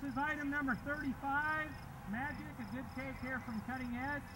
This is item number 35, Magic, a good take here from Cutting Edge.